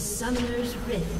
Summoner's Rift.